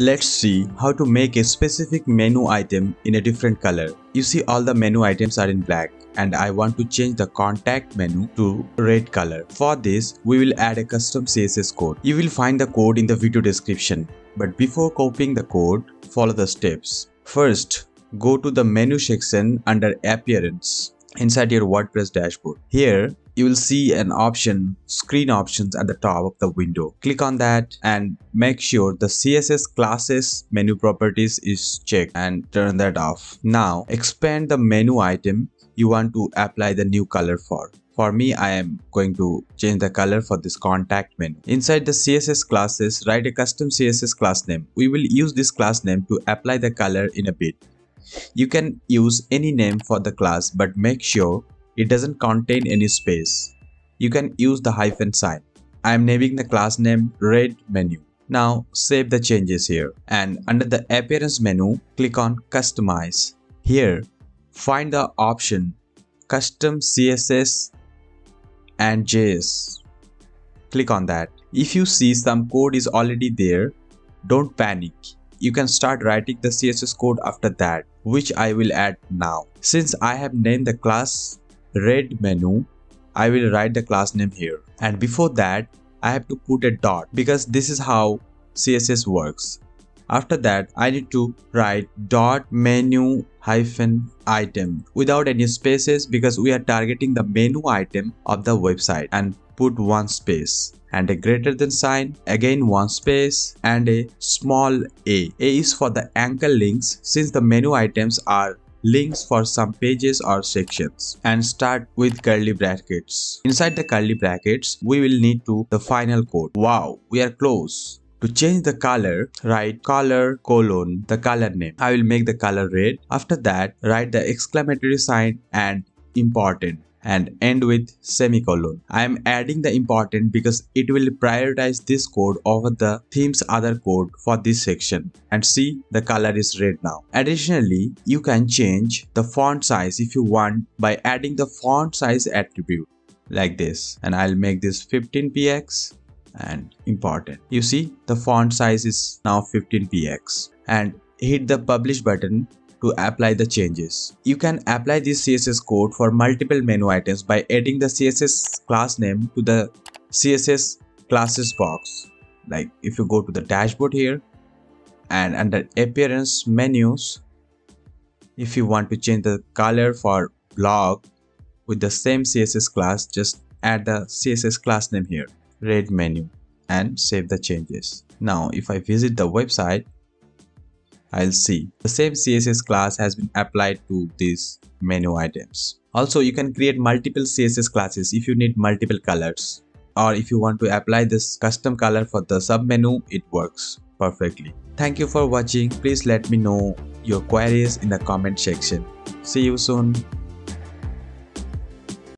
Let's see how to make a specific menu item in a different color. You see all the menu items are in black and I want to change the contact menu to red color. For this, we will add a custom CSS code. You will find the code in the video description. But before copying the code, follow the steps. First, go to the menu section under appearance inside your WordPress dashboard. Here, you will see an option screen options at the top of the window. Click on that and make sure the css classes menu properties is checked and turn that off. Now expand the menu item you want to apply the new color for. For me i am going to change the color for this contact menu. Inside the css classes write a custom css class name. We will use this class name to apply the color in a bit you can use any name for the class but make sure it doesn't contain any space. You can use the hyphen sign. I am naming the class name red menu. Now save the changes here and under the appearance menu click on customize. Here find the option custom CSS and JS. Click on that. If you see some code is already there, don't panic. You can start writing the CSS code after that, which I will add now. Since I have named the class red menu, I will write the class name here. And before that, I have to put a dot because this is how CSS works. After that, I need to write dot menu hyphen item without any spaces because we are targeting the menu item of the website and put one space and a greater than sign again one space and a small a a is for the anchor links since the menu items are links for some pages or sections and start with curly brackets. Inside the curly brackets, we will need to the final code. Wow, we are close. To change the color, write color colon the color name. I will make the color red. After that, write the exclamatory sign and important and end with semicolon. I am adding the important because it will prioritize this code over the theme's other code for this section. And see the color is red now. Additionally, you can change the font size if you want by adding the font size attribute like this and I'll make this 15px and important. You see the font size is now 15px and hit the publish button to apply the changes. You can apply this CSS code for multiple menu items by adding the CSS class name to the CSS classes box. Like if you go to the dashboard here and under appearance menus, if you want to change the color for blog with the same CSS class, just add the CSS class name here, red menu and save the changes. Now if I visit the website, I'll see. The same CSS class has been applied to these menu items. Also, you can create multiple CSS classes if you need multiple colors. Or if you want to apply this custom color for the submenu, it works perfectly. Thank you for watching. Please let me know your queries in the comment section. See you soon.